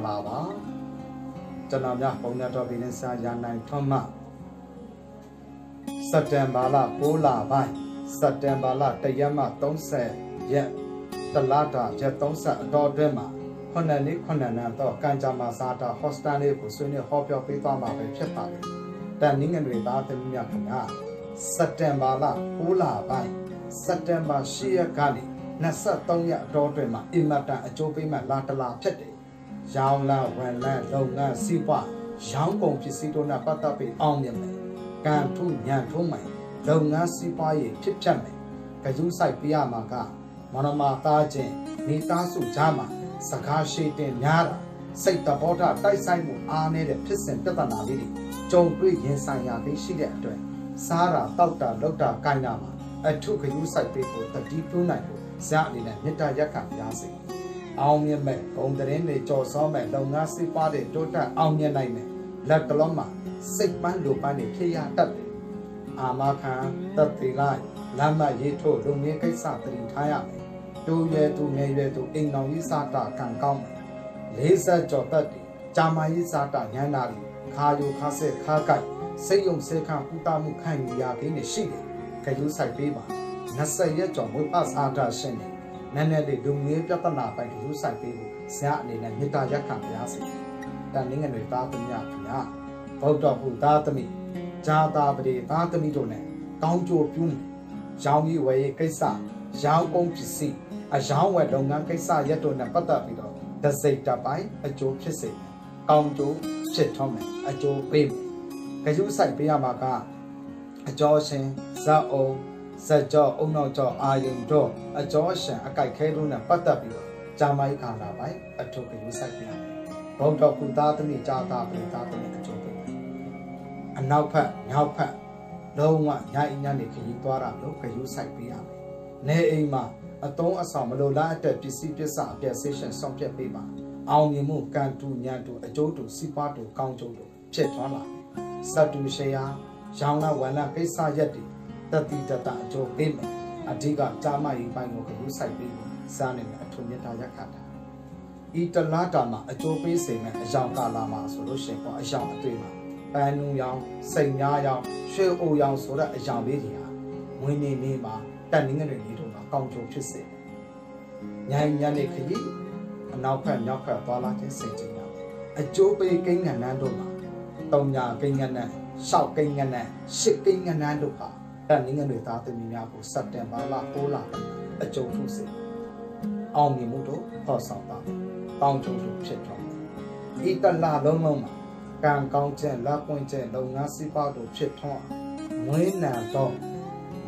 ္ဂလာပါကျွန်တော်များပုံနဲ့တော်ပြည်နဲ့ဆရာရနိုင်ထွန်းမှစက်တင်ဘာလ6လပိုင်းစက်တင်ဘာလ1ရက်မှ30ရက်တလတာရက်30အတော်အတွင်းမှာခုနှစ်နှစ်ခုနှစ်နှစ်တော့ကန်ကြမှာစားတာဟော့စတန်လေးကိုဆွေးနွေးဟောပြောပေးသွားမှာပဲဖြစ်ပါတယ်။တန်နင်းငွေသားသမီးများခင်ဗျာစက်တင်ဘာလ6လပိုင်းစက်တင်ဘာ10ရက်ကနေ23ရက်အတော်အတွင်းမှာအင်မတန်အကျိုးပေးမှလာတလာဖြစ်တယ်။ ရောင်းလန်းဝန်လန်းလုပ်ငန်းစီးပွားရောင်းကုန်ပစ္စည်းတို့နဲ့ပတ်သက်ပြီးအောင်မြင်မယ်။ကံထုညံထုံးမယ်လုပ်ငန်းစီးပွားရေးဖြစ်ဖြတ်မယ်။ကြူးဆိုင်ပြရမှာကမနမသားချင်းမိသားစုကြားမှာစကားရှိတင်များတာစိတ်တဘောဓတိုက်ဆိုင်မှုအားနေတဲ့ဖြစ်စဉ်ပြဿနာလေးတွေကြုံတွေ့ရင်ဆိုင်ရာလေးရှိတဲ့အတွက်စားတာတောက်တာလောက်တာကိုင်းတာမှာအထုခယူးဆိုင်ပေးဖို့တတိပြုနိုင်ဖို့ဇာအနေနဲ့မေတ္တာရက်ခံပြစေ အောင်မြင်မဲ့ဂုံတရင်တွေကြော်စောမဲ့လုပ်ငန်းစီးပွားတွေတိုးတက်အောင်မြင်နိုင်မယ်လက်ကလုံးမှာစိတ်ပန်းလိုပန်းတွေဖြစ်ရတတ်တယ်အာမခံတပ်သေးလိုက်လမ်းမရေးထို့လုံငင်းကိစ္စတည်ထားရမယ်တူရဲသူငယ်ရဲသူအိမ်တော်ကြီးစားတာကံကောင်းမယ်လေးဆက်ကြော်တတ်တယ်ဂျာမာကြီးစားတာညန္တာလီခါယိုခါဆက်ခါကိုက်စိတ်ယုံစေခံပူတာမှုခံယူရခြင်းနဲ့ရှိတယ်ခရူးဆိုင်ပေးပါ20ရက်ကျော်မွေးဖစားတာရှင်နေ နည်းနည်းလေးလူငယ်ပြဿနာပိုင်ခရူးဆိုင်ပေးဖို့ဆရာအနေနဲ့မေတ္တာရက်ခံပါရစေတန်ငင်းငယ်တွေသားသမီးများခင်ဗျာဗုဒ္ဓဘုသားသမီးဂျာတာပရိသားသမီးတို့နဲ့ကောင်းကျိုးပြုမယ်ရောင်းကြီးဝယ်ရေးကိစ္စရောင်းကုန်ပစ္စည်းအယောင်းဝယ်လုပ်ငန်းကိစ္စရက်တို့နဲ့ပတ်သက်ပြီးတော့ဒစိတ်တပိုင်းအကျိုးဖြစ်စေမယ်ကောင်းကျိုးဖြစ်ထွန်းမယ်အကျိုးပေးမယ်ခရူးဆိုင်ပေးရမှာကအကျော်ရှင်ဇက်အောင် ဇက်ကြောအုံနောက်ကြောအာယုံတော့အကျော်ရှင်အကြိုက်ခဲတို့နဲ့ပတ်သက်ပြီးတော့ဂျာမိုက်ခါလာပိုင်းအထုပ်ခရူးဆိုင်ပေးရမယ်ဘုံတော်ကုသားသမီးကြာသားပရိသားသမီးအကျိုးပေးမယ်အနောက်ဖက်ညောက်ဖက်လုံးဝညအိညနေခရီးသွားတာလို့ခရူးဆိုင်ပေးရမယ်နေအိမ်မှာအတုံးအဆောင်မလိုလားအတွက်ပစ္စည်းပစ္စအပြည့် station ဆောင်ပြပေးပါအောင်မြင်မှုကံတူညံတူအကျိုးတူစီးပွားတူကောင်းကျိုးတူဖြစ်ထွန်းလာစတ်တူရှေယာရောင်းလာဝန္လာကိစ္စရက်တွေ တတိတတအကျိုးပေးမယ်အဓိကကြာမကြီးပိုင်းကိုကဘူးဆိုင်ပေးဖို့စားနေမယ်အထုံမြတ်တာရက်ခတာဤတလားတာမှာအကျိုးပေးစေမယ်အယောင်ကာလာမှာဆိုလို့ရှိရင်ပေါ့အယောင်အတွေ့မှာပန်းနူရောင်စိတ်ညာရောင်ရွှေအိုရောင်ဆိုတဲ့အယောင်လေးတွေဟာဝင်းနေနေမှာတက်နေငယ်တွေလေးတို့မှာကောင်းကျိုးဖြစ်စေညံညံနေခရီးအနောက်ဖက်မြောက်ဖက်သွားလာခြင်းစိတ်ကြည်ရအကျိုးပေးကိန်းငန်းနန်းတို့မှာတုံညာကိန်းငန်းနန်းရှောက်ကိန်းငန်းနန်းရှစ်ကိန်းငန်းနန်းတို့ဟာ တက်နေငယ်တွေသားသမီးများကိုစက်တင်ဘာလ6လအကျိုးထုစေအောင်မြင်မှုတို့ဟောဆောင်ပါတောင်းကျိုးတို့ဖြစ်တော်ဤတလလုံးလုံးမှာကံကောင်းခြင်းလက်ပွင့်ခြင်းလုပ်ငန်းစီးပွားတို့ဖြစ်ထွန်းမွေးနံတော့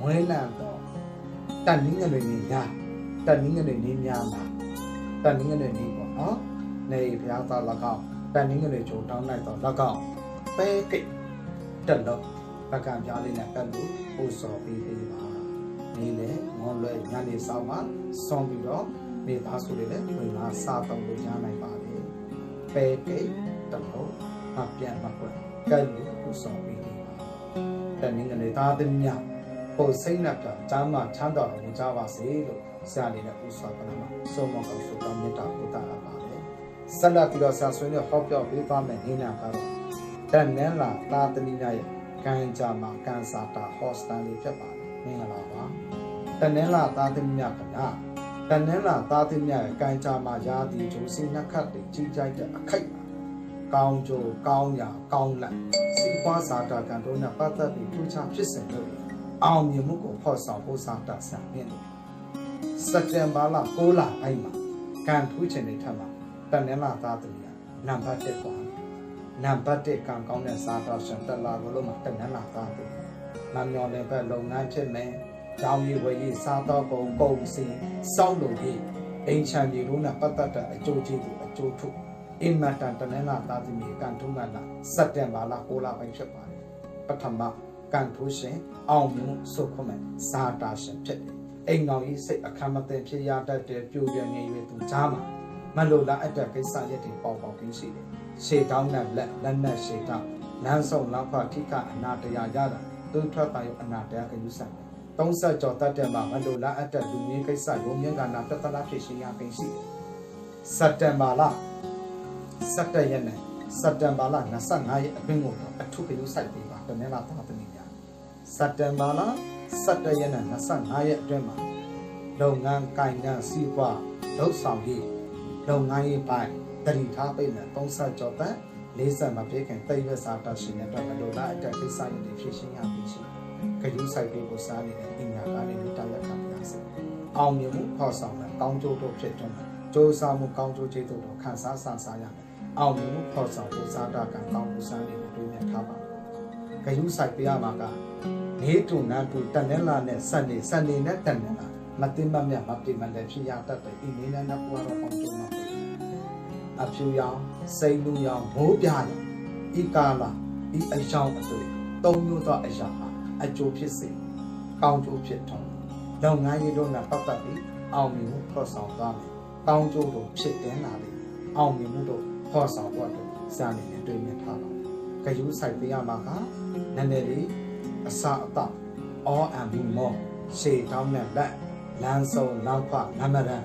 မွေးနံတော့တန်နင်းငယ်တွေနေညာတန်နင်းငယ်တွေနေညာမှာတန်နင်းငယ်တွေနေပေါ့နော်နေဘုရားသားလက်ကောက်တန်နင်းငယ်တွေကြိုတောင်းလိုက်တော့လက်ကောက်ပဲကိတ်တက်တော့ပကံပြားလေးနဲ့တက်လို့ ပို့စော်ပေးပေးပါနေလေငေါ်လွယ်ညနေဆောင်မှာဆောင်းပြီးတော့မိသားစုတွေလည်းဝင်လာစားတော့လို့ရနိုင်ပါလေပဲကိတ်တက်လို့မပြန်မကွက်ကဲလို့ပို့စော်ပေးပေးပါတန်နင်းငယ်တွေသားသမီးများပို့စိတ်နဲ့ပြချမ်းသာချမ်းသာတော်မူကြပါစေလို့ဆရာလေးနဲ့ဥစွာပနာမှာဆုံးမကောင်းဆုတောင်းမေတ္တာပို့တာပါလေဆက်လက်ပြီးတော့ဆရာဆွေးနဲ့ဟောပြောပေးသွားမယ်နေနာကတော့တန်နန်းလာသာသမီများရဲ့ ကံကြမှာကံစာတာဟော့စတန်လေးဖြစ်ပါတယ်မင်္ဂလာပါတန်နန်းလာသာသမီများကလားတန်နန်းလာသာသမီများရဲ့ကံကြမှာရာသီကျိုးစင်းနှက်ခတ်တွေကြီးကြိုက်တဲ့အခိုက်ကောင်းကျိုးကောင်းရာကောင်းလက်စီးပွားစာတာကံတို့နဲ့ပတ်သက်ပြီးထူးခြားဖြစ်စဉ်တွေအောင်မြင်မှုကိုဖော်ဆောင်ဖို့စာတာဆံမြင့်တယ်စက်တင်ဘာလ6လပိုင်းမှာကံထူးချင်တဲ့ထက်မှာတန်နလာသားသမီးနံပါတ်1ပါ နံပါတ်1ကံကောင်းတဲ့စာတာရှင်တက်လာလို့မှာတန်နလာသားသမီးမမျော်လင့်ဘက်လုပ်ငန်းဖြစ်မယ်ကြောင်းရည်ဝယ်ရေးစားတော့ကုန်ကုန်စီစောင့်လို့ပြီးအိမ်ချမ်းကြီးတို့နဲ့ပတ်သက်တဲ့အကျိုးကျေးဇူးအကျိုးထုအင်မတန်တနင်္လာသားသမီးကံထုံးကလာစက်တင်ဘာလ6လပိုင်းဖြစ်ပါတယ်ပထမကံထိုးရှင်အောင်မြင်ဆုခမဲ့ဇာတာရှင်ဖြစ်တယ်အိမ်တော်ကြီးစိတ်အခမ်းမသိဖြစ်ရတတ်တဲ့ပြိုပြငယ်ရွယ်သူကြားမှာမလို့လားအတက်ကိစ္စရက်တွေပေါပေါပြီးရှိတယ် ရှေ့တောင်းနဲ့လက်လက်နဲ့ရှေ့တောင်းလမ်းဆောင်လောက်ဖထိကအနာတရားရတာသူထွက်တာရောအနာတရားကယူဆိုင်တယ်သုံးဆက်ကျော်တတ်တဲ့မှာမလို့လားအတက်လူမျိုးကိစ္စရုံမြင့်ကနာပြဿနာဖြစ်ရှင်ရပင်ရှိတယ်စက်တင်ဘာလ17ရက်နဲ့စက်တင်ဘာလ25ရက်အတွင်းကိုအထုကရုစိုက်ပေးပါတနင်္လာသားသမီးများစက်တင်ဘာလ17ရက်နဲ့25ရက်အတွင်းမှာလုပ်ငန်းကိုင်ငန်းစီးပွားလှုပ်ဆောင်ရေးလုပ်ငန်းရေးပိုင်း တတိထားပိတ်နဲ့30ကျော်တန်း40မပြည့်ခင်တိတ်ရွက်စာတရှင်တဲ့အတွက်မလိုလားအတက်ကိစ္စရည်တွေဖြစ်ရှင်းရပြီရှိခရူးဆိုင်ပေးကိုစားနေတဲ့အင်ညာကနေတာရက်ခံပြစေအောင်မြင်မှုဖော်ဆောင်တဲ့ကောင်းကျိုးတို့ဖြစ်တွန်းတယ်စ조사မှုကောင်းကျိုးကျေးဇူးတို့ခံစားဆန်စားရမယ်အောင်မြင်မှုဖော်ဆောင်ဖို့စားတာကံကောင်းမှုစားနေတွေးမြထားပါခရူးဆိုင်ပေးရမှာကနေတူနန်းတူတန်နဲ့လာနဲ့စက်နေစက်နေနဲ့တန်နဲ့လာမတင်မမြတ်မပြေမလဲဖြစ်ရတတ်တယ်ဤနည်းနဲ့တော့ပေါ်တော့ပေါင်းကျုံမှာ အဖြူရောင်စိတ်လူရောင်မိုးပြရောင်ဤကာလာဤအယောင်အတွေ့သုံးမျိုးသောအရာဟာအကျိုးဖြစ်စေကောင်းကျိုးဖြစ်ထုံးလုပ်ငန်းရေးတို့နဲ့ပတ်သက်ပြီးအောင်မြင်မှုဖော်ဆောင်သွားမယ်ကောင်းကျိုးတို့ဖြစ်တင်လာလိမ့်အောင်မြင်မှုတို့ဖော်ဆောင်ဖို့အတွက်စာနေနဲ့တွေ့မြင်ထားပါကယူဆိုင်ပေးရမှာကနည်းနည်းလေးအစအတအောအံမှုမောရှေတောင်းနဲ့လက်လမ်းဆုံးနောက်ဖနမရန်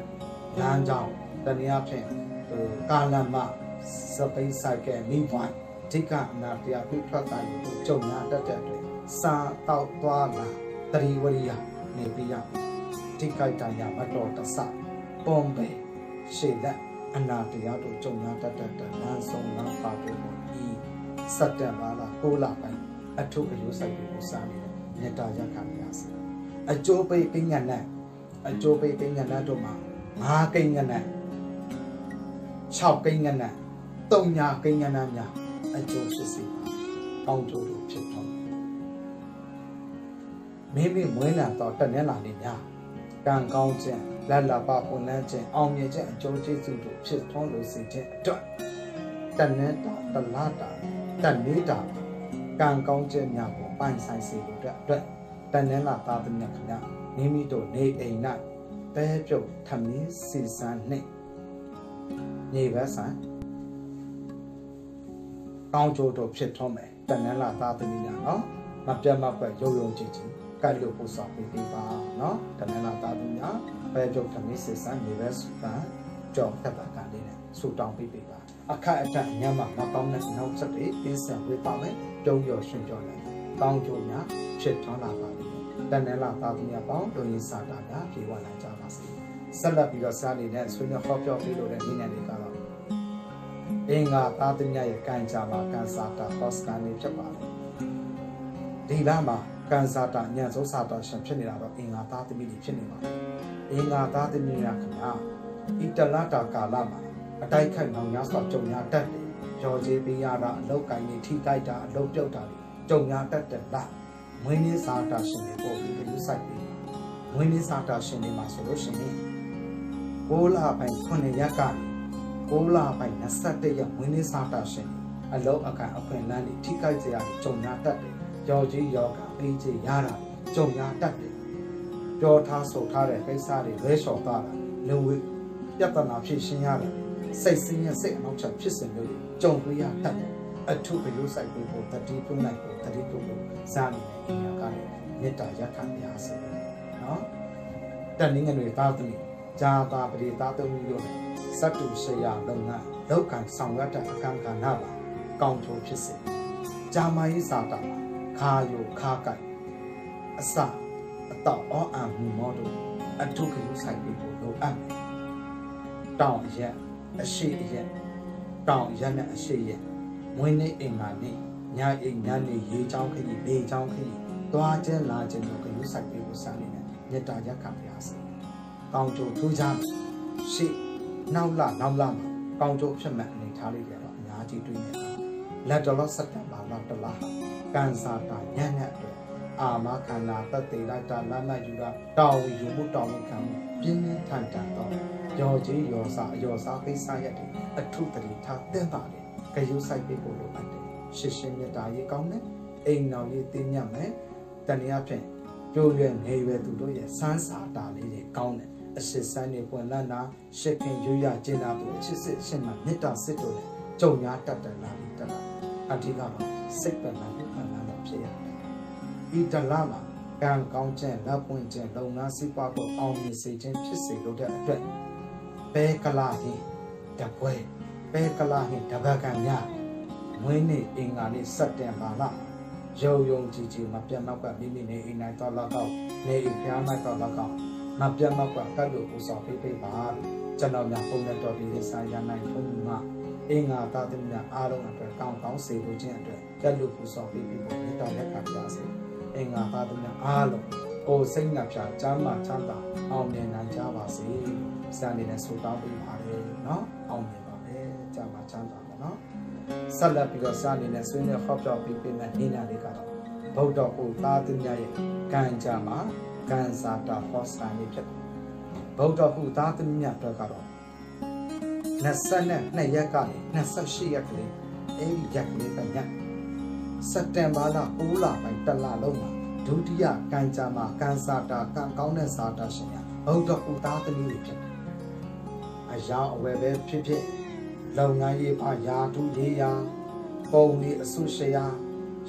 လမ်းကြောင်းတနည်းအားဖြင့် ကာလမစပိတ်ဆိုင်ကမိပွိုင်းဒိကအနာတရားပြထွက်တိုင်းကိုကြုံရတတ်တဲ့အတွက်စာတောက်သွားလာတရီဝရိယနေပြရဒိကိုက်တန်ရမတော်တဆပုံပေရှေလက်အနာတရားတို့ကြုံရတတ်တဲ့လမ်းဆုံးနောက်ပါတို့ကိုဤစက်တင်ဘာလ6လပိုင်းအထုအယုဆိုင်ကိုစားနေတဲ့မေတ္တာရက်ခံရစေအကျိုးပိတ်ကိညာနဲ့အကျိုးပိတ်ကိညာနဲ့တို့မှာ၅ကိညာနဲ့ 6ကိညာနဲ့3ညာကိညာနဲ့များအကျိုးဖြစ်စေပါကောင်းကျိုးတို့ဖြစ်ထွန်းမိမိမွေးလာတော့တနေ့လာနေများကံကောင်းခြင်းလက်လာပပွန်လန်းခြင်းအောင်မြင်ခြင်းအကျိုးကျေးဇူးတို့ဖြစ်ထွန်းလို့စေခြင်းအတွက်တနေ့တာတလတာတနေ့တာကံကောင်းခြင်းများကိုပိုင်ဆိုင်စေဖို့အတွက်အတွက်တနေ့လာသားသမီးခင်ဗျမိမိတို့နေအိမ်၌ပဲပြုတ်ထမင်းစီစံနှင့် နေဘက်ဆိုင်ကောင်းကျိုးတို့ဖြစ်ထွန်းမယ်တနေ့လာသားသမီးများနော်မပြတ်မကွက်ရုံရုံကြည်ကြည်ကတ်လို့ပို့ဆောင်ပေးပေးပါနော်တနေ့လာသားသမီးများပဲပြုတ်ထမင်းစီစံနေဘက်စုပန်ကြော်သက်တာကလေးနဲ့ဆူတောင်းပေးပေးပါအခက်အတန့်ညမှာမကောင်းတဲ့နောက်ချက်တွေတင်းဆန်ဝေးပါမယ်တုံးရော်ရှင်ကြော်လိုက်ကောင်းကျိုးများဖြစ်ထွန်းလာပါလိမ့်မယ်တန်နယ်လာသားသမီးပေါင်းလူရင်းစာတာများပြေဝနိုင်ကြပါစေ ဆက်လက်ပြီးတော့စားနေတဲ့ဆွေးနွေးဟောပြောပေးလို့တဲ့နေ့နဲ့တွေကတော့အင်္ဂါသားသမီးရဲ့ကံကြမှာကံစားတာဟောစကန်နေဖြစ်ပါတယ်ဒီလမှာကံစားတာညံစိုးစားတာရှင်ဖြစ်နေတာတော့အင်္ဂါသားသမီးတွေဖြစ်နေပါတယ်အင်္ဂါသားသမီးများခင်ဗျာဤတလတာကာလမှာအတိုက်ခိုက်နောင်များစွာကြုံရတတ်တယ်ရော်ကြီးပေးရတာအလုတ်ကိုင်းနေထိကြိုက်တာအလုတ်ပြုတ်တာကြုံရတတ်တယ်လားမွေးနေ့စားတာရှင်တွေပို့ပြီးလူဆိုင်ပြီးမွေးနေ့စားတာရှင်တွေမှာဆိုလို့ရှိရင် 6လပိုင်း9ရက်ကနေ6လပိုင်း21ရက်မွေးနေ့စားတာရှင်အလုံးအကန်အခွင့်အလမ်းတွေထိခိုက်ကြရကြုံရတတ်တယ်ရော်ကြီးရောကပေးချေရတာကြုံရတတ်တယ်ပြောထားဆိုထားတဲ့ကိစ္စတွေလွဲလျှော်သွားတာလူဝိပြဿနာဖြစ်ရှင်းရတယ်စိတ်ဆင်းရဲစိတ်အနောက်ချက်ဖြစ်စဉ်မျိုးတွေကြုံတွေ့ရတတ်တယ်အထုပယုဆိုင်ပေးဖို့တတိပြုနိုင်ဖို့တတိပြုဖို့စားနေတဲ့အင်္ဂါကနေမေတ္တာရက်ခံရစေနော်တန်ငင်းငွေသားသမီး ဂျာတာပရိသားသမီးတို့စတ္တုရှရာလုံငါလောက်ကံဆောင်ရတဲ့အခန်းကဏ္ဍပါကောင်းချိုးဖြစ်စေဂျာမယိစာတာမှာခါယိုခါကိုက်အစအတော့အောအံမှုမောတို့အထုကယုဆိုင်ပေးဖို့လိုအပ်တယ်တောင်းရက်အရှိရက်တောင်းရက်နဲ့အရှိရက်မွေးနေ့အိမ်မှာနေညအိမ်ညနေရေချောင်းခရီးလေချောင်းခရီးသွားခြင်းလာခြင်းတို့ကယူဆိုင်ပေးဖို့စမ်းနေတဲ့မေတ္တာရက်ခံပါစေ။ ကောင်းကျိုးထူးခြားရှေ့နောက်လနောက်လမှာကောင်းကျိုးဖြစ်မဲ့အနေထားလေးတွေတော့အများကြီးတွေ့နေတာ။လက်တော်စက်တန်ဘာလတလားကန်စာတာညံ့ညံ့အတွက်အာမခန္ဓာတတေလိုက်တာလမ်းမယူတာတောင်းယူမှုတောင်းမှုခံမှုပြင်းပြင်းထန်ထန်တော့ရောကြီးရောစားအယောစားကိစ္စရက်တွေအထုတတိထားတင်ပါတယ်ဂယုဆိုင်ပေးဖို့လိုအပ်တယ်ရှစ်ရှင်းမြတ်တာရေးကောင်းတယ်အိမ်တော်လေးသိညံ့မယ်တဏှာဖြင့်ကြိုးရွယ်ငယ်ရွယ်သူတို့ရဲ့စမ်းစာတာလေးတွေကောင်းတယ် အရှိစမ်းနေပွင့်လန်းတာရှစ်ခင်ရွရကျင်းတာတို့အချစ်စစ်ရှင်းမှမေတ္တာစစ်တို့လည်းကြုံများတတ်တယ်လားဒီတလားအဓိကတော့စိတ်ပလန်ပလန်တော့ဖြစ်ရတယ်ဒီတလားမှာကံကောင်းခြင်းလက်ပွင့်ခြင်းလုံငန်းစိပွားဖို့အောင်မြင်စေခြင်းဖြစ်စေလို့တဲ့အတွက်ဘဲကလာရင်တပွဲပဲကလာဟင်တပတ်ကံများမွေးနေ့အင်္ဂါနေ့စက်တင်ဘာလရုံယုံကြည်ကြည်မပြတ်မောက်ကမိမိနေအိမ်နိုင်တော့လောက်တော့နေအိမ်ဖျားမိုက်တော့လောက်တော့ မပြတ်မောက်ကကတ်လို့ပူဆောင်ပေးပေးပါကျွန်တော်များပုံနဲ့တော်ပြီးဆိုင်ရနိုင်ထုံးမှာအင်္ဂါသားသမီးများအားလုံးအတွက်ကောင်းကောင်းစေဖို့ခြင်းအတွက်ကတ်လို့ပူဆောင်ပေးပြီးဖို့မေတ္တာရက်ခံပါစေအင်္ဂါသားသမီးများအားလုံးကိုယ်စိတ်နှပြချမ်းသာချမ်းသာအောင်မြင်နိုင်ကြပါစေ။စံနေနဲ့ဆုတောင်းပေးပါလေနော်။အောင်မြင်ပါမယ်။ကြာမှချမ်းသာပါနော်။ဆက်လက်ပြီးတော့စံနေနဲ့ဆွေးနွေးဟောပြောပေးပေးမယ့်နေ့နာလေးကတော့ဗုဒ္ဓဘုသားသူများရဲ့ကံကြမှာ ကံစားတာဟောစတာလေးဖြစ်တယ်။ဗုဒ္ဓဘုသားသူများအတွက်ကတော့22ရက်ကနေ28ရက်ကလေးအဲဒီရက်ကလေးပဲညစက်တင်ဘာလ9လပိုင်းတစ်လလုံးမှာဒုတိယကံကြမှာကံစားတာကံကောင်းတဲ့စားတာရှင်ရဘုဒ္ဓဥသားသမီးတွေဖြစ်တယ်။အရာအဝယ်ပဲဖြစ်ဖြစ်လုပ်ငန်းရေးပါယာတူရေးရာပုံလေးအဆုရှရာ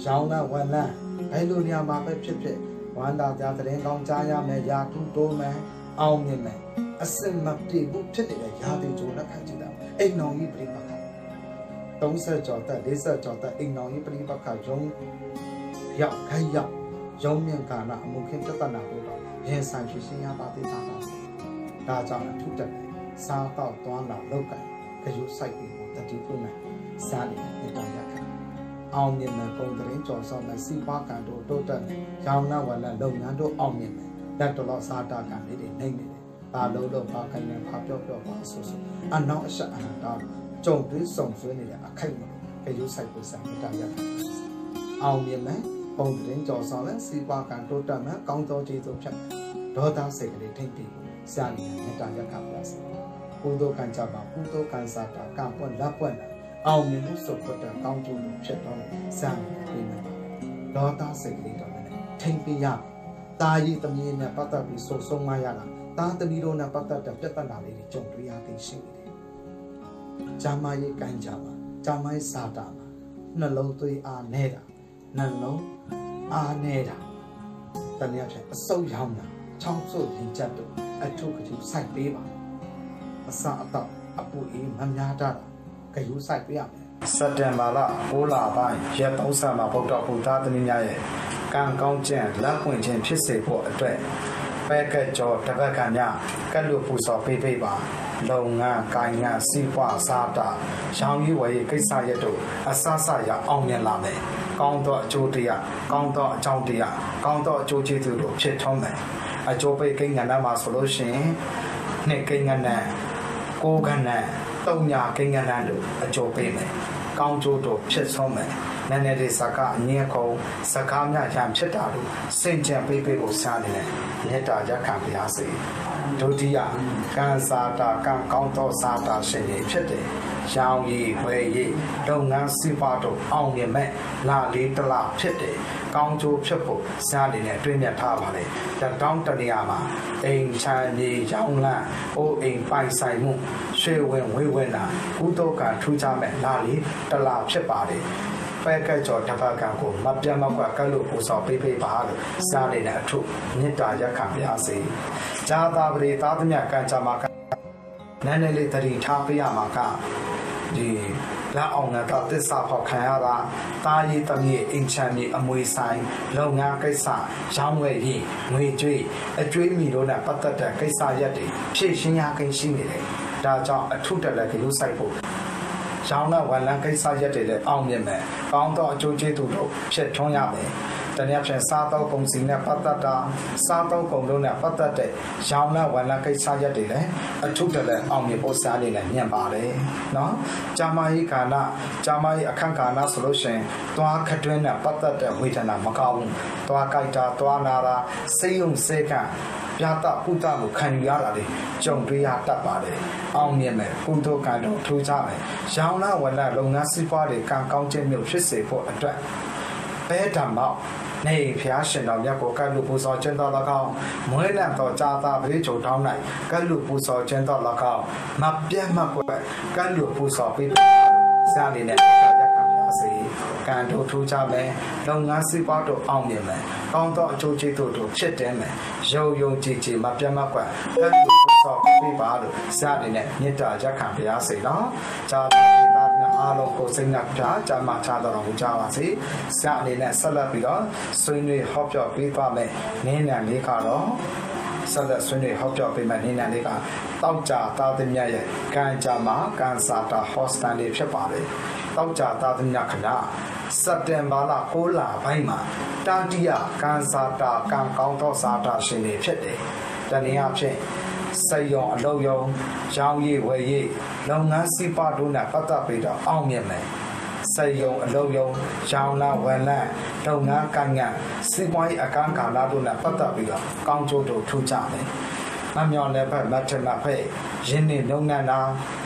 ရောင်းတဲ့ဝန်လန်းဘယ်လိုနေရာမှာပဲဖြစ်ဖြစ် ဝမ်းသာကြတဲ့ကောင်းကြားရမယ်ယာတူတိုးမယ်အောင်မြင်မယ်အစင်မပြေဘူးဖြစ်နေတဲ့ယာတီကြိုလက်ခံကြည့်တာအိမ်တော်ကြီးပြိပခါ30ကျော်တက်40ကျော်တက်အိမ်တော်ကြီးပြိပခါရုံရောက်ခိုင်းရောက်ရုံမြင့်ကာလအမှုခင်းပြဿနာတို့တော့ရင်ဆိုင်ရှိရှင်းရပါသေးတာပါဒါကြောင့်အထုတက်စားတော့သွားလာလောက်ကကြယူဆိုင်ပြီးတတိပုနဲ့စားနေတဲ့တာရခ အောင်မြင်မဲ့ပုံတရင်ကြော်ဆောင်မဲ့စီးပွားကံတို့တိုးတက်မယ်ရောင်နာဝလလုပ်ငန်းတို့အောင်မြင်မယ်လက်တော်စားတာကံလေးတွေနိုင်နေတယ်ပါလုံးလုံးပါခိုင်နေပါပြော့ပြော့ပါဆိုဆိုအနောက်အဆက်အနာတာကြုံတွေးစုံဆွေးနေတဲ့အခိုက်မလို့ကြယူဆိုင်ကိုစားနေတာရခအောင်မြင်မဲ့ပုံတရင်ကြော်ဆောင်တဲ့စီးပွားကံတိုးတက်မဲ့ကောင်းသောကျေးဇူးဖြစ်မယ်ဒေါသစိတ်ကလေးထိမ့်ပြီးစားနေတဲ့မေတ္တာရက်ခပါစေကုသိုလ်ကံကြပါကုသိုလ်ကံစားတာကံပွက်လက်ပွက်လာ အောင်မြင်မှုစုပ်ပွက်တဲ့ကောင်းကျိုးကိုဖြစ်တော့စားနေပြီမယ်ဒေါသစိတ်ကလေးတော့လည်းထိမ့်ပြီးရတာရည်သမီးနဲ့ပတ်သက်ပြီးဆုံဆုံးမရတာတာသမီးတို့နဲ့ပတ်သက်တဲ့ပြဿနာလေးတွေကြုံတွေ့ရသိရှိနေတယ်။ဂျာမရေးကံကြပါဂျာမရေးစားတာမှာနှလုံးသွေးအားနေတာနှလုံးအားနေတာတနည်းအားဖြင့်အဆုတ်ရောင်းတာချောင်းဆုပ်ရင်ချက်တို့အထုကထုစိုက်ပေးပါအစအတော့အပူအေးမများတာ ဂယုစိုက်ပေးရမယ်စက်တင်ဘာလ6လပိုင်းရက်30မှာဗုဒ္ဓဘုရားသမီးများရဲ့ကံကောင်းခြင်းလက်ပွင့်ခြင်းဖြစ်စေဖို့အတွက်ပဲကကြောတပတ်ကညကတ်လို့ပူစော်ပေးပေးပါလုံငန်းကိုင်ငန်းစီးပွားစားတာရောင်းရည်ဝယ်ရေးကိစ္စရက်တို့အဆဆရအောင်မြင်လာမယ်ကောင်းသောအကျိုးတရားကောင်းသောအကြောင်းတရားကောင်းသောအကျိုးကျေးဇူးတို့ဖြစ်ထုံးမယ်အကျိုးပိတ်ကိန်းကဏ္ဍမှာဆိုလို့ရှိရင်နှစ်ကိန်းကဏ္ဍကိုးကဏ္ဍ တုံညာကိန်းကဏ္ဍတို့အကျိုးပေးမယ်ကောင်းကျိုးတို့ဖြစ်ဆုံးမယ် နည်းနည်းလေးစကားအငင်းခုံစကားများရံဖြစ်တာလို့စင်ကြံပေးပေးကိုစားနေတယ်မေတ္တာရက်ခံပါစေဒုတိယကံစားတာကံကောင်းသောစားတာရှင်တွေဖြစ်တယ်ရောင်ရည်ဝယ်ရည်လုပ်ငန်းစီးပွားတို့အောင်မြင်မဲ့လာလေးတလားဖြစ်တယ်ကောင်းကျိုးဖြစ်ဖို့စားနေနဲ့တွင်းမြတ်ထားပါလေတတောင်းတနေရာမှာအိမ်ချမ်းမြေရောင်းလန်းအိုးအိမ်ပိုင်ဆိုင်မှုရွှေဝင်ဝေးဝင်တာကုသိုလ်ကထူးခြားမဲ့လာလေးတလားဖြစ်ပါလေ ပဲကက်ကျော်တပတ်ကံကိုမပြတ်မကွက်ကတ်လို့ပူဆောင်ပေးပေးပါလို့စားနေတဲ့အထုမေတ္တာရက်ခံပါစေ။ဇာတာပရိသာသမ ्या ကံကြမှာကနည်းနည်းလေးတတိထားပေးရမှာကဒီလက်အောင်နဲ့တော့သစ္စာဖောက်ခံရတာတာရည်တမီးအင်ချမ်းမြေအမွေဆိုင်လုပ်ငန်းကိစ္စရောင်းဝယ်ရေးငွေကြွေးအကျွေးမီတို့နဲ့ပတ်သက်တဲ့ကိစ္စရက်တွေဖြည့်ရှင်းရကိန်းရှိနေတယ်။ဒါကြောင့်အထုတက်လည်းကြိုးဆိုင်ဖို့ ရောင်းတဲ့ဝန်လန်းကိစ္စရက်တွေလည်းအောင်မြင်မယ်။ကောင်းသောအကျိုးကျေးဇူးတို့ဖြစ်ထွန်းရမယ်။တနည်းအားဖြင့်စားသောကုန်စည်နဲ့ပတ်သက်တာစားသောကုန်တို့နဲ့ပတ်သက်တဲ့ရောင်းတဲ့ဝန်လန်းကိစ္စရက်တွေလည်းအထုတလည်းအောင်မြင်ဖို့စားနေလည်းမြင်ပါတယ်။နော်။ဂျာမာယီကာနာဂျာမာယီအခန့်ကာနာဆိုလို့ရှိရင်သွားခတွင်းနဲ့ပတ်သက်တဲ့ဝေဒနာမကောင်းဘူး။သွားကြိုက်တာသွားနာတာစိတ်ယုံစေက ပြာတပုဒ်ကိုခံယူရတာလေကြုံတွေ့ရတတ်ပါတယ်အောင်မြင်မယ်ကုသိုလ်ကံတော်ထူးခြားမယ်ရောင်လာဝလလုပ်ငန်းစီးပွားတွေကံကောင်းခြင်းမျိုးဖြစ်စေဖို့အတွက်ဘဲဓမ္မောက်နေဖျားရှင်တော်မြတ်ကိုကတ်လူပူဇော်ခြင်းတော်၎င်းမွေးလံတော်ကြာသာပရိချုံထောင်း၌ကတ်လူပူဇော်ခြင်းတော်၎င်းမပြတ်မကွက်ကတ်လူပူဇော်ပေးစားနေနဲ့ရက်ခံပါစေကံတို့ထူးခြားမယ်လုပ်ငန်းစီးပွားတို့အောင်မြင်မယ်ကောင်းသောအကျိုးကျေးဇူးတို့ဖြစ်တယ်မယ် ရရုံရုံကြည်ကြည်မပြတ်မကွက်ကတ်လို့ဆော့ပေးပါလို့စအနေနဲ့မေတ္တာရက်ခံပါရစေနော်။ကြာတာဒီပါများအားလုံးကိုစိတ်နှပြကြာမှချတော်မူကြပါစေ။စအနေနဲ့ဆက်လက်ပြီးတော့ဆွေးနွေးဟောပြောပေးပါမယ်။နင်းနံလေးကတော့ ဆက်လက်ဆွေးနွေးဟောပြောပေးမယ်နင်းနံလေးကတောက်ကြသားသမ ्या ရဲ့ကံကြမှာကံစာတာဟောစတန်လေးဖြစ်ပါတယ်။တောက်ကြသားသမ ्या ခဏစက်တင်ဘာလ6လပိုင်းမှာတာတိယကံစာတာကံကောင်းသောစာတာရှင်တွေဖြစ်တယ်။တနည်းအားဖြင့်စိတ်ရောအလုပ်ရောရောင်းရည်ဝယ်ရည်လုပ်ငန်းစီးပွားတို့နဲ့ပတ်သက်ပြီးတော့အောင်မြင်မယ် စိတ်ရောအလုပ်ရောရောင်းလာဝယ်လာလုပ်ငန်းကံကံစီးပွားရေးအကန့်ကာလတို့နဲ့ပတ်သက်ပြီးတော့ကောင်းကျိုးတို့ထူကြမယ်မမြောင်လည်းဖက်မထမဖက်ရင်းနေလုပ်ငန်းတာ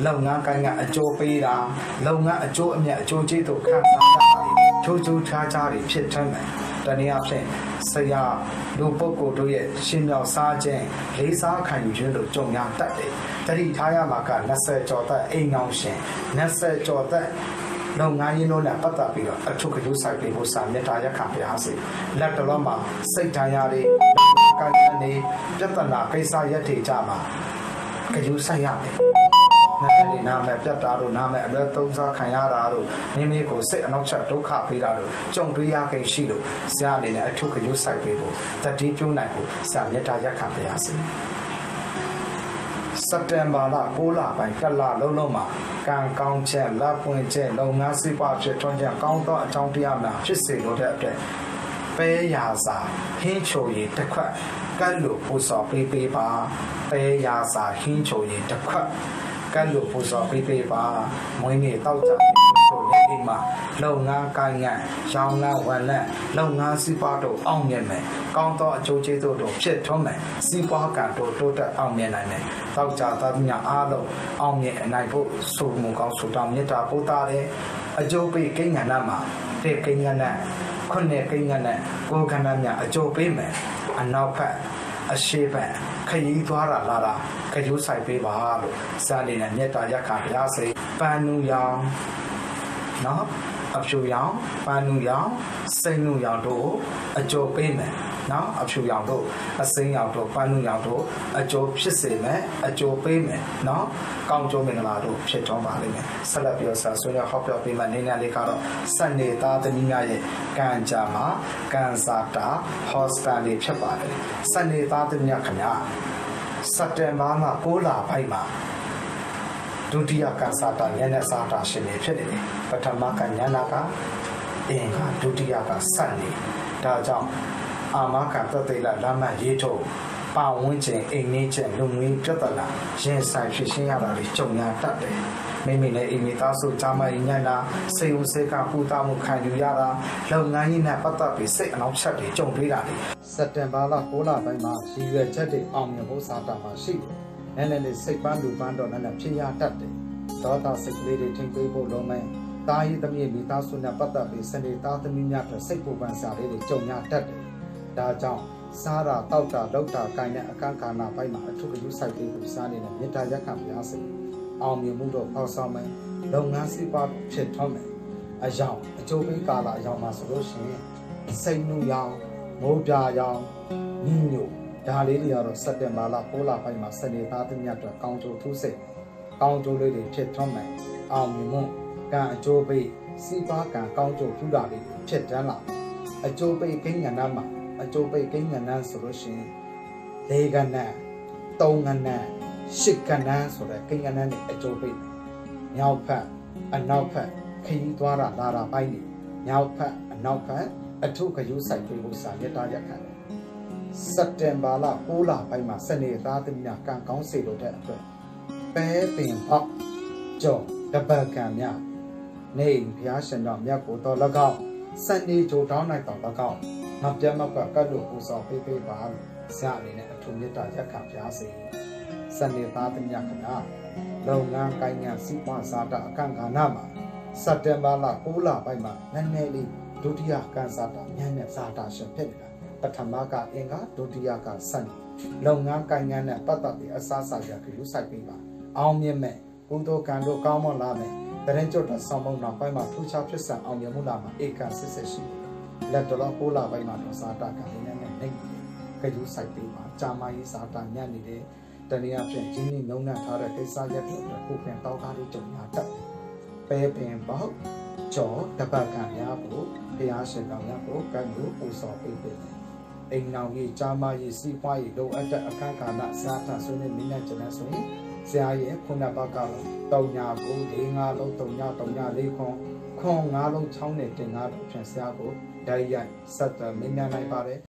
လုပ်ငန်းကိုင်းကအကျိုးပေးတာလုပ်ငန်းအကျိုးအမြတ်အကျိုးကျေးတို့ခံစားရတာချိုးချိုးခြားခြားတွေဖြစ်ထွန်းတယ်တနည်းအားဖြင့်ဆရာလူပုဂ္ဂိုလ်တို့ရဲ့ရှင်မြောက်စားခြင်းလေးစားခံယူခြင်းတို့ကြုံရတတ်တယ်တတိထားရမှာက20ကျော်သက်အိမ်အောင်ရှင်20ကျော်သက် လုပ်ငန်းရင်းတို့နဲ့ပတ်သက်ပြီးတော့အထုကကျိုးဆိုင်ပေးဖို့စာမေတ္တာရက်ခံပြားစေလက်တော်မှာစိတ်တရားတွေကာယနေပြဿနာကိစ္စရက်တွေကြမှာကကျိုးဆိုင်ရမယ်နာမည်နာမည်ပြတ်တာတို့နာမည်အလွဲသုံးစားခံရတာတို့မိမိကိုစိတ်အနောက်ချက်ဒုက္ခပေးတာတို့ကြုံတွေ့ရခဲ့ရှိလို့ဆရာအနေနဲ့အထုကကျိုးဆိုင်ပေးဖို့တတိပြုနိုင်ဖို့ဆရာမေတ္တာရက်ခံပြရစီ စက်တင်ဘာလ6လပိုင်းကလလုံးလုံးမှာကံကောင်းချက်လက်ပွင့်ချက်လုပ်ငန်းစီးပွားဖြစ်ထွန်းချက်ကောင်းသောအကြောင်းတရားများဖြစ်စေလိုတဲ့အတွက်ပဲရာစာဟင်းချိုရည်တစ်ခွက်ကတ်လို့ပူစော်ပေးပေးပါပဲရာစာဟင်းချိုရည်တစ်ခွက်ကတ်လို့ပူစော်ပေးပေးပါမွေးနေ့တောက်ကြ တို့လည်းအိမ်မှာလုပ်ငန်းကိုင်းငန်းရောင်းလန်းဝန်လန်းလုပ်ငန်းစီးပွားတို့အောင်မြင်မယ်ကောင်းသောအကျိုးကျေးဇူးတို့ဖြစ်ထွန်းမယ်စီးပွားကံတို့တိုးတက်အောင်မြင်နိုင်မယ်တောက်ကြသားများအားလုံးအောင်မြင်နိုင်ဖို့ဆုမူကောင်းဆုတောင်းမေတ္တာပို့တာတဲ့အကျိုးပေးကိန်းကဏ္ဍမှာတဲ့ကိန်းကဏ္ဍခုနှစ်ကိန်းကဏ္ဍကိုယ်ကဏ္ဍများအကျိုးပေးမယ်အနောက်ဖက်အရှိဘက်ခရီးသွားတာလာတာခရုဆိုင်ပေးပါလို့စာနေနဲ့မြတ်တာရက်ခါဘုရားစေပန်းနူရောင် နော်အဖြူရောင်ပန်းနူရောင်စိတ်နူရောင်တို့အကျိုးပေးမယ်နော်အဖြူရောင်တို့အစိမ်းရောင်တို့ပန်းနူရောင်တို့အကျိုးဖြစ်စေမယ်အကျိုးပေးမယ်နော်ကောင်းကျိုးမင်္ဂလာတို့ဖြစ်တော်ပါလိမ့်မယ်ဆက်လက်ပြီးတော့ဆရာဆွေးနွေးဟောပြောပေးမှနေနေလေးကတော့စနေသားသမီးများရဲ့ကံကြမ္မာကံစာတာဟောစတာလေးဖြစ်ပါတယ်စနေသားသမီးများခင်ဗျာစက်တင်ဘာမှာ6လပိုင်းမှာ ဒုတိယကံစာတာညနေစာတာရှင်နေဖြစ်နေတယ်ပထမကညနာကအင်္ဂါဒုတိယကစက်နေဒါကြောင့်အာမခံတသိလလမ်းမရေးထုတ်ပါဝန်းကျင်အိမ်နေကျလူငွေပြဿနာရင်ဆိုင်ဖြစ်ရှင်းရတာတွေကြုံရတတ်တယ်မိမိနဲ့အိမ်မိသားစုကြားမရင်ညံ့တာစိတ်ဦးစိတ်ကပူတာမှုခံယူရတာလုပ်ငန်းကြီးနဲ့ပတ်သက်ပြီးစိတ်အနောက်ချက်တွေကြုံတွေ့တာတွေစက်တင်ဘာလ6လပိုင်းမှာရည်ရွယ်ချက်တွေအောင်မြင်ဖို့စာတာမှာရှိတယ် နည်းနည်းလေးစိတ်ပန်းလူပန်းတော့နည်းနည်းဖြစ်ရတတ်တယ်ဒေါသစိတ်ကလေးတွေထင်ပေးဖို့လုံးမယ်တာရီသမီးမိသားစုနဲ့ပတ်သက်ပြီးစနေသားသမီးများအတွက်စိတ်ပူပန်စရာလေးတွေကြုံရတတ်တယ်ဒါကြောင့်စားတာတောက်တာလောက်တာကိုင်းတဲ့အကန့်ကာနာပိုင်းမှာအထုပ်ယူဆိုင်ပြီးကိုစားနေတဲ့မေတ္တာရက်ခံပြားစေအောင်မြင်မှုတော့ပေါဆောင်မယ်လုပ်ငန်းစီးပွားဖြစ်ထွန်းမယ်အယောင်အကျိုးပေးကာလအယောင်မှာဆိုလို့ရှိရင်စိတ်နှူရောင်မိုးပြရောင်ညညို့ ဒါလေးတွေကတော့စက်တင်ဘာလ6လပိုင်းမှာစနေသားသမီးအတွက်ကောင်းကျိုးထူးစိတ်ကောင်းကျိုးလေးတွေဖြစ်ထွန်းမယ်အောင်မြင်မှုကံအကျိုးပေးစီးပွားကံကောင်းကျိုးထူးတာလေးဖြစ်တန်းလာအကျိုးပေးကိန်းကဏ္ဍမှာအကျိုးပိတ်ကိန်းကဏ္ဍဆိုလို့ရှိရင်၄ကဏ္ဍ၃ကဏ္ဍ၈ကဏ္ဍဆိုတဲ့ကိန်းကဏ္ဍနဲ့အကျိုးပိတ်မြောက်ဖက်အနောက်ဖက်ခရီးသွားတာလာတာပိုင်းနေမြောက်ဖက်အနောက်ဖက်အထုခရုစိုက်ပေးဖို့စာရတာရက်ခံတယ် စက်တင်ဘာလ6လပိုင်းမှာစနေသားသမီးများကံကောင်းစေလို့တဲ့အတွက်ပဲပင်ဟောက်ကြော်တပတ်ကံများနေဘုရားရှင်တော်မြတ်ကိုတော်၎င်းစနေကြိုတောင်းနိုင်တော်၎င်းမပြတ်မကွက်ကတ်လို့ပူဆောင်ပေးပေးပါလို့ဆရာအနေနဲ့အထူးမေတ္တာရက်ခံပြားစေစနေသားသမ ्या ခဏလုပ်ငန်းကိုင်းငံစီးပွားစားတာအကန့်ကဏ္ဍမှာစက်တင်ဘာလ6လပိုင်းမှာနည်းနည်းလေးဒုတိယကန်စားတာညံ့တဲ့စားတာရှင်ဖြစ်နေတာ ပထမကအင်္ဂါဒုတိယကစံလုပ်ငန်းကိုင်းငံနဲ့ပတ်သက်ပြီးအစားစားရခရုစိုက်ပေးပါအောင်မြင်မဲ့ကုသိုလ်ကံတို့ကောင်းမွန်လာမယ်တရင်ကျွတ်တဲ့ဆောင်းမုံနောက်ပိုင်းမှာထူးခြားဖြစ်ဆန်အောင်မြင်မှုလာမှာဧကစစ်စစ်ရှိတယ်လက်တော်ကိုလာပိုင်းမှာတော့စားတာကလည်းနည်းနည်းနေကြည့်ကြိုးစိုက်ပေးပါကြာမကြီးစာတာညံ့နေတယ်တနည်းအားဖြင့်ကြီးကြီးနှုံနှံ့ထားတဲ့ကိစ္စရပ်တွေအတွက်ကိုပင်တောက်ကားလေးကြုံရတတ်ပဲပင်ပေါက်ကြောတပတ်ကံများဖို့ဘုရားရှင်တော်များကိုကံကိုပူဇော်ပေးပေးတယ် အိမ်နောင်ကြီးကြာမကြီးစီးပွားရေးလိုအပ်တဲ့အခန်းကဏ္ဍစာထဆွေးနွေးမိနဲ့ကျတဲ့ဆိုရင်ဆရာရဲ့ခုနဘက်ကတော့တုံညာကို၄၅လုံးတုံညာတုံညာ၄ခွန်ခွန်၅လုံး6နဲ့တင်၅လုံးဖြင့်ဆရာကိုဓာတ်ရိုက်ဆက်သွယ်မင်းများနိုင်ပါတယ်